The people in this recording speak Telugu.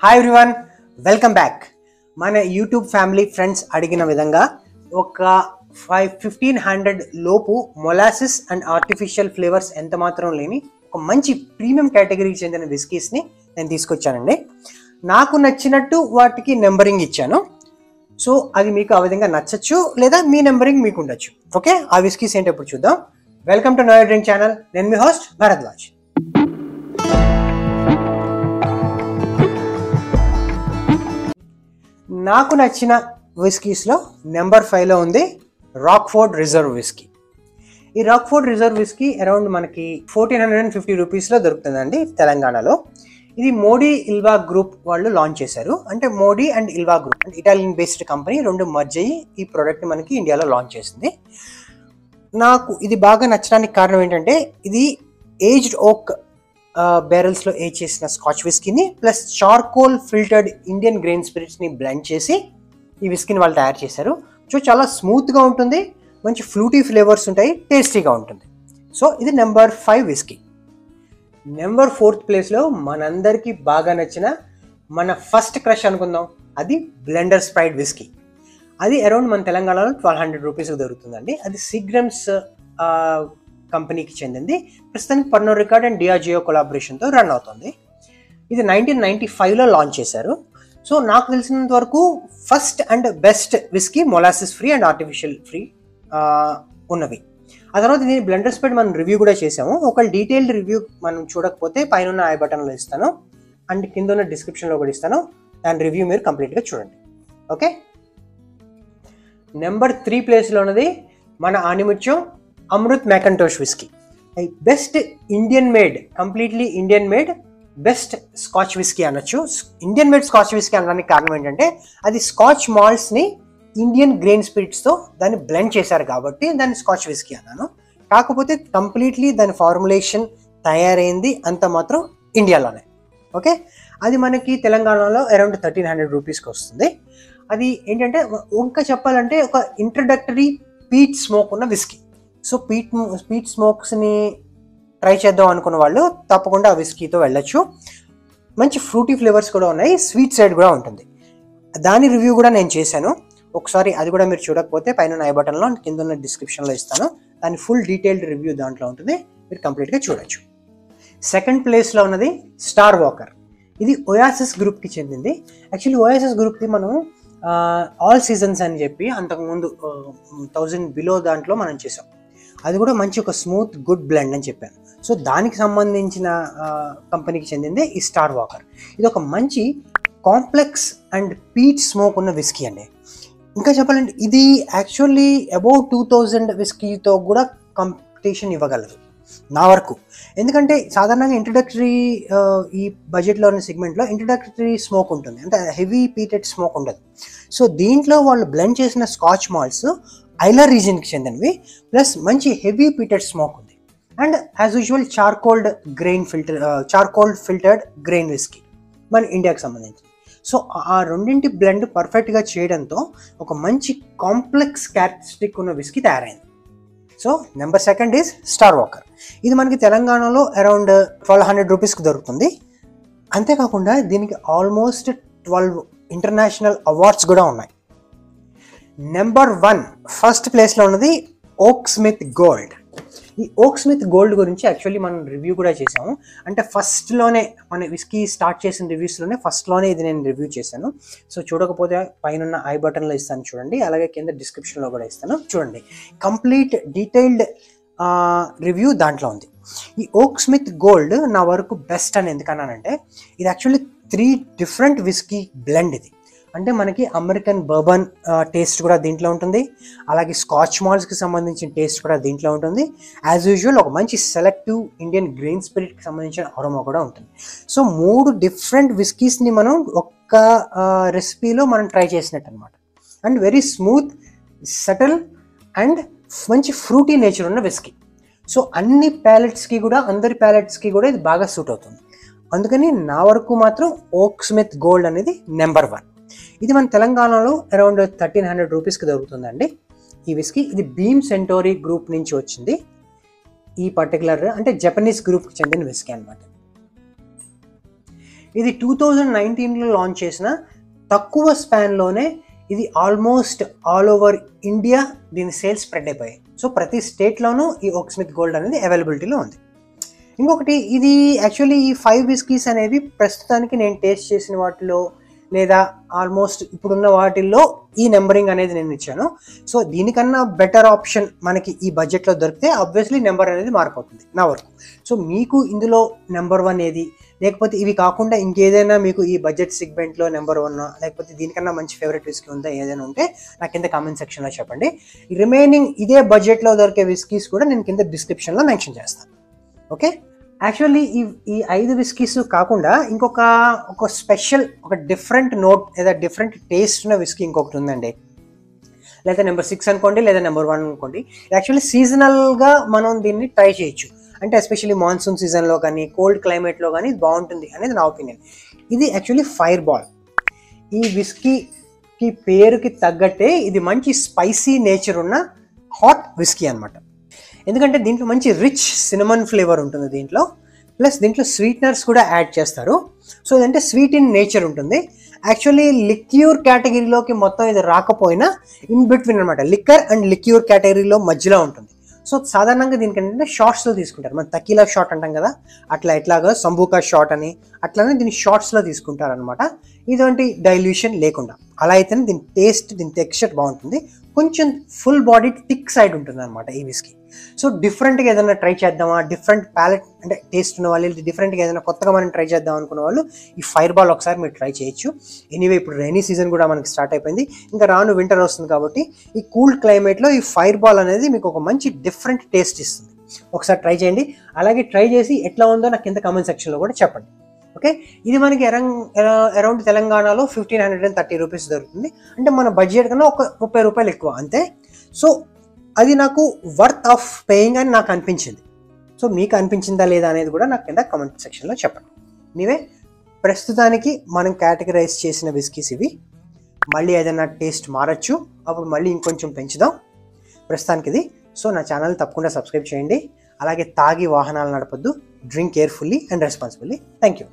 హాయ్ ఎవ్రీవన్ వెల్కమ్ బ్యాక్ మన యూట్యూబ్ ఫ్యామిలీ ఫ్రెండ్స్ అడిగిన విధంగా ఒక ఫైవ్ ఫిఫ్టీన్ హండ్రెడ్ లోపు మొలాసిస్ అండ్ ఆర్టిఫిషియల్ ఫ్లేవర్స్ ఎంత మాత్రం లేని ఒక మంచి ప్రీమియం కేటగిరీకి చెందిన విస్కీస్ని నేను తీసుకొచ్చానండి. నాకు నచ్చినట్టు వాటికి నెంబరింగ్ ఇచ్చాను. సో అది మీకు ఆ విధంగా నచ్చచ్చు లేదా మీ నెంబరింగ్ మీకు ఉండొచ్చు. ఓకే? ఆ విస్కీస్ ఏంటో ఇప్పుడు చూద్దాం. Welcome to no drink channel నేను మీ హోస్ట్ భరద్వాజ్ నాకు నచ్చిన విస్కీస్లో నెంబర్ ఫైవ్లో ఉంది రాక్ఫోర్డ్ రిజర్వ్ విస్కీ ఈ రాక్ఫోర్డ్ రిజర్వ్ విస్కీ అరౌండ్ మనకి ఫోర్టీన్ హండ్రెడ్ అండ్ ఫిఫ్టీ రూపీస్లో దొరుకుతుందండి తెలంగాణలో. ఇది మోడీ ఇల్వా గ్రూప్ వాళ్ళు లాంచ్ చేశారు. అంటే మోడీ అండ్ ఇల్వా గ్రూప్ అంటే ఇటాలియన్ బేస్డ్ కంపెనీ రెండు మర్జ్ అయ్యి ఈ ప్రోడక్ట్ని మనకి ఇండియాలో లాంచ్ చేసింది. నాకు ఇది బాగా నచ్చడానికి కారణం ఏంటంటే ఇది ఏజ్డ్ ఓక్ బ్యారెల్స్లో ఏజ్ చేసిన scotch విస్కీని plus charcoal filtered Indian grain స్పిరిట్స్ని blend చేసి ఈ విస్కీని వాళ్ళు తయారు చేశారు. సో చాలా స్మూత్గా ఉంటుంది. మంచి ఫ్లూటీ ఫ్లేవర్స్ ఉంటాయి. టేస్టీగా ఉంటుంది. సో ఇది number five whisky number fourth ప్లేస్లో మనందరికీ బాగా నచ్చిన మన ఫస్ట్ క్రష్ అనుకుందాం. అది బ్లెండర్ స్ప్రైడ్ విస్కీ అది అరౌండ్ మన తెలంగాణలో ట్వెల్వ్ హండ్రెడ్ రూపీస్కి దొరుకుతుందండి. అది సిగ్రమ్స్ కంపెనీకి చెందింది. ప్రస్తుతానికి పర్నో రికార్డ్ అండ్ డిఆర్జియో కొలాబరేషన్తో రన్ అవుతుంది. ఇది నైన్టీన్ నైన్టీ ఫైవ్లో లాంచ్ చేశారు. సో నాకు తెలిసినంత వరకు first and best whisky molasses free and artificial free ఉన్నవి. ఆ తర్వాత దీని బ్లెండర్ స్పెడ్ మనం రివ్యూ కూడా చేసాము ఒక డీటెయిల్డ్ రివ్యూ మనం చూడకపోతే పైన ఉన్న ఐ బటన్లో ఇస్తాను. అండ్ కింద ఉన్న డిస్క్రిప్షన్లో కూడా ఇస్తాను. దాని రివ్యూ మీరు కంప్లీట్గా చూడండి. ఓకే? నెంబర్ త్రీ ప్లేస్లో ఉన్నది మన ఆనిముత్యం. Amrut Mackintosh whisky best Indian made completely Indian made best scotch whisky అనొచ్చు. ఇండియన్ మేడ్ స్కాచ్ విస్కీ అనడానికి కారణం ఏంటంటే అది స్కాచ్ మాల్స్ని ఇండియన్ గ్రెయిన్ స్పిరిట్స్తో దాన్ని బ్లెండ్ చేశారు కాబట్టి దాన్ని స్కాచ్ విస్కీ అన్నాను. కాకపోతే కంప్లీట్లీ దాని ఫార్ములేషన్ తయారైంది అంత మాత్రం ఇండియాలోనే ఓకే అది మనకి తెలంగాణలో అరౌండ్ థర్టీన్ హండ్రెడ్ రూపీస్కి వస్తుంది. అది ఏంటంటే ఇంకా చెప్పాలంటే ఒక ఇంట్రడక్టరీ పీట్ స్మోక్ ఉన్న విస్కీ సో పీట్ పీట్ స్మోక్స్ని ట్రై చేద్దాం అనుకున్న వాళ్ళు తప్పకుండా ఆ విస్కీతో వెళ్ళొచ్చు. మంచి ఫ్రూటీ ఫ్లేవర్స్ కూడా ఉన్నాయి స్వీట్ సైడ్ కూడా ఉంటుంది. దాని రివ్యూ కూడా నేను చేశాను. ఒకసారి అది కూడా మీరు చూడకపోతే పైన ఐ బటన్లో కింద ఉన్న డిస్క్రిప్షన్లో ఇస్తాను. దాని ఫుల్ డీటెయిల్డ్ రివ్యూ దాంట్లో ఉంటుంది. మీరు కంప్లీట్గా చూడొచ్చు. సెకండ్ ప్లేస్లో ఉన్నది స్టార్ వాకర్. ఇది ఓయాసిస్ గ్రూప్కి చెందింది. యాక్చువల్లీ ఓయాసిస్ గ్రూప్కి మనం ఆల్ సీజన్స్ అని చెప్పి అంతకుముందు థౌజండ్ బిలో దాంట్లో మనం చేసాం. అది కూడా మంచి ఒక స్మూత్ గుడ్ బ్లెండ్ అని చెప్పాను. సో దానికి సంబంధించిన కంపెనీకి చెందిందే ఈ స్టార్ వాకర్ ఇది ఒక మంచి కాంప్లెక్స్ అండ్ పీచ్ స్మోక్ ఉన్న విస్కీ అండి. ఇంకా చెప్పాలంటే ఇది యాక్చువల్లీ అబౌవ్ టూ థౌజండ్ విస్కీతో కూడా కాంపిటీషన్ ఇవ్వగలదు. నా వరకు. ఎందుకంటే సాధారణంగా ఇంట్రడక్టరీ ఈ బడ్జెట్లో ఉన్న సెగ్మెంట్లో ఇంట్రడక్టరీ స్మోక్ ఉంటుంది. అంటే హెవీ పీటెడ్ స్మోక్ ఉండదు. సో దీంట్లో వాళ్ళు బ్లెండ్ చేసిన స్కాచ్ మాల్స్ ఐలర్ రీజన్కి చెందినవి. ప్లస్ మంచి హెవీ పీటెడ్ స్మోక్ ఉంది. And as usual charcoaled grain filter charcoaled filtered grain whisky మన ఇండియాకి సంబంధించి. సో ఆ రెండింటి బ్లెండ్ పర్ఫెక్ట్గా చేయడంతో ఒక మంచి కాంప్లెక్స్ క్యారెక్టరిస్టిక్ ఉన్న విస్కీ తయారైంది. So number second is Star Walker ఇది మనకి తెలంగాణలో అరౌండ్ ట్వెల్వ్ హండ్రెడ్ రూపీస్కి దొరుకుతుంది. అంతేకాకుండా దీనికి ఆల్మోస్ట్ ట్వెల్వ్ ఇంటర్నేషనల్ అవార్డ్స్ కూడా ఉన్నాయి. నెంబర్ వన్ ఫస్ట్ ప్లేస్లో ఉన్నది ఓక్ స్మిత్ గోల్డ్ ఈ ఓక్ స్మిత్ గోల్డ్ గురించి యాక్చువల్లీ మనం రివ్యూ కూడా చేసాము అంటే ఫస్ట్లోనే మన విస్కీ స్టార్ట్ చేసిన రివ్యూస్లోనే ఫస్ట్లోనే ఇది నేను రివ్యూ చేశాను. సో చూడకపోతే పైన ఐ బటన్లో ఇస్తాను చూడండి. అలాగే కింద డిస్క్రిప్షన్లో కూడా ఇస్తాను. చూడండి. కంప్లీట్ డీటెయిల్డ్ రివ్యూ దాంట్లో ఉంది. ఈ ఓక్ స్మిత్ గోల్డ్ నా వరకు బెస్ట్ అని ఎందుకన్నానంటే ఇది actually three different whisky blend ఇది. అంటే మనకి అమెరికన్ బర్బన్ టేస్ట్ కూడా దీంట్లో ఉంటుంది. అలాగే స్కాచ్ మాల్స్కి సంబంధించిన టేస్ట్ కూడా దీంట్లో ఉంటుంది. యాజ్ యూజువల్ ఒక మంచి సెలెక్టివ్ ఇండియన్ గ్రీన్ స్పిరిట్కి సంబంధించిన అరోమా కూడా ఉంటుంది. సో మూడు డిఫరెంట్ విస్కీస్ని మనం ఒక్క రెసిపీలో మనం ట్రై చేసినట్టు అనమాట and very smooth subtle and మంచి ఫ్రూటీ నేచర్ ఉన్న విస్కీ సో అన్ని ప్యాలెట్స్కి కూడా అందరి ప్యాలెట్స్కి కూడా ఇది బాగా సూట్ అవుతుంది. అందుకని నా వరకు మాత్రం ఓక్ స్మిత్ గోల్డ్ అనేది నెంబర్ వన్ ఇది మన తెలంగాణలో అరౌండ్ థర్టీన్ హండ్రెడ్ రూపీస్కి దొరుకుతుందండి. ఈ విస్కీ ఇది భీమ్ సెంటోరీ గ్రూప్ నుంచి వచ్చింది. ఈ పర్టికులర్ అంటే జపనీస్ గ్రూప్కి చెందిన విస్కీ అనమాట ఇది టూ థౌజండ్ నైన్టీన్లో లాంచ్ చేసిన తక్కువ స్పాన్లోనే ఇది ఆల్మోస్ట్ ఆల్ ఓవర్ ఇండియా దీని సేల్స్ స్ప్రెడ్ అయిపోయాయి. సో ప్రతి స్టేట్లోనూ ఈ ఓక్ స్మిత్ గోల్డ్ అనేది అవైలబిలిటీలో ఉంది. ఇంకొకటి ఇది యాక్చువల్లీ ఈ ఫైవ్ విస్కీస్ అనేవి ప్రస్తుతానికి నేను టేస్ట్ చేసిన వాటిలో లేదా ఆల్మోస్ట్ ఇప్పుడున్న వాటిల్లో ఈ నెంబరింగ్ అనేది నేను ఇచ్చాను. సో దీనికన్నా బెటర్ ఆప్షన్ మనకి ఈ బడ్జెట్లో దొరికితే ఆబ్వియస్లీ నెంబర్ అనేది మారిపోతుంది. నా వరకు. సో మీకు ఇందులో నెంబర్ వన్ ఏది? లేకపోతే ఇవి కాకుండా ఇంకేదైనా మీకు ఈ బడ్జెట్ సెగ్మెంట్లో నెంబర్ వన్ లేకపోతే దీనికన్నా మంచి ఫేవరెట్ విస్కీ ఉందా ఏదైనా ఉంటే నాకు కింద కామెంట్ సెక్షన్లో చెప్పండి. రిమైనింగ్ ఇదే బడ్జెట్లో దొరికే విస్కీస్ కూడా నేను కింద డిస్క్రిప్షన్లో మెన్షన్ చేస్తాను. ఓకే యాక్చువల్లీ ఈ ఈ ఐదు విస్కీస్ కాకుండా ఇంకొక ఒక స్పెషల్ ఒక డిఫరెంట్ నోట్ లేదా డిఫరెంట్ టేస్ట్ ఉన్న విస్కీ ఇంకొకటి ఉందండి. లేదా నెంబర్ సిక్స్ అనుకోండి లేదా నెంబర్ వన్ అనుకోండి. యాక్చువల్లీ సీజనల్గా మనం దీన్ని ట్రై చేయొచ్చు. అంటే ఎస్పెషల్లీ మాన్సూన్ సీజన్లో కానీ కోల్డ్ క్లైమేట్లో కానీ బాగుంటుంది అనేది నా ఒపీనియన్ ఇది యాక్చువల్లీ ఫైర్ బాల్ ఈ విస్కీకి పేరుకి తగ్గట్టే ఇది మంచి స్పైసీ నేచర్ ఉన్న హాట్ విస్కీ అనమాట ఎందుకంటే దీంట్లో మంచి రిచ్ సినమన్ ఫ్లేవర్ ఉంటుంది దీంట్లో. ప్లస్ దీంట్లో స్వీట్నర్స్ కూడా యాడ్ చేస్తారు. సో ఇదంటే స్వీట్ ఇన్ నేచర్ ఉంటుంది. యాక్చువల్లీ లిక్యూర్ కేటగిరీలోకి మొత్తం ఇది రాకపోయినా ఇన్ బిట్వీన్ అనమాట లిక్కర్ అండ్ లిక్యూర్ కేటగిరీలో మధ్యలో ఉంటుంది. సో సాధారణంగా దీనికి ఏంటంటే షార్ట్స్లో తీసుకుంటారు. మనం తకీలా షార్ట్ అంటాం కదా. అట్లా ఎట్లాగా సంబూకా షార్ట్ అని అట్లానే దీన్ని షార్ట్స్లో తీసుకుంటారు అనమాట ఇటువంటి డైల్యూషన్ లేకుండా. అలా అయితేనే దీని టేస్ట్ దీని టెక్స్చర్ బాగుంటుంది. కొంచెం ఫుల్ బాడీ టిక్ సైడ్ ఉంటుంది అనమాట ఈ విస్కీ సో డిఫరెంట్గా ఏదైనా ట్రై చేద్దామా? డిఫరెంట్ ప్యాలెట్ అంటే టేస్ట్ ఉన్న వాళ్ళు డిఫరెంట్గా ఏదైనా కొత్తగా మనం ట్రై చేద్దాం అనుకున్న వాళ్ళు ఈ ఫైర్ బాల్ ఒకసారి మీరు ట్రై చేయొచ్చు. ఎనీవే ఇప్పుడు రైనీ సీజన్ కూడా మనకి స్టార్ట్ అయిపోయింది. ఇంకా రాను వింటర్ వస్తుంది కాబట్టి ఈ కూల్ క్లైమేట్లో ఈ ఫైర్ బాల్ అనేది మీకు ఒక మంచి డిఫరెంట్ టేస్ట్ ఇస్తుంది. ఒకసారి ట్రై చేయండి. అలాగే ట్రై చేసి ఎట్లా ఉందో నాకు కింద కామెంట్ సెక్షన్లో కూడా చెప్పండి. ఓకే ఇది మనకి అరౌండ్ అరౌండ్ తెలంగాణలో fifteen hundred and thirty rupees దొరుకుతుంది. అంటే మన బడ్జెట్ కన్నా ఒక ముప్పై రూపాయలు ఎక్కువ అంతే? సో అది నాకు వర్త్ ఆఫ్ పేయింగ్ అని నాకు అనిపించింది. సో మీకు అనిపించిందా లేదా అనేది కూడా నాకు కింద కమెంట్ సెక్షన్లో చెప్పండి. నీవే ప్రస్తుతానికి మనం కేటగరైజ్ చేసిన బిస్కీస్ ఇవి. మళ్ళీ ఏదైనా టేస్ట్ మారచ్చు. అప్పుడు మళ్ళీ ఇంకొంచెం పెంచుదాం. ప్రస్తుతానికి ఇది. సో నా ఛానల్ తప్పకుండా సబ్స్క్రైబ్ చేయండి. అలాగే తాగి వాహనాలు నడపొద్దు. Drink carefully and responsibly thank you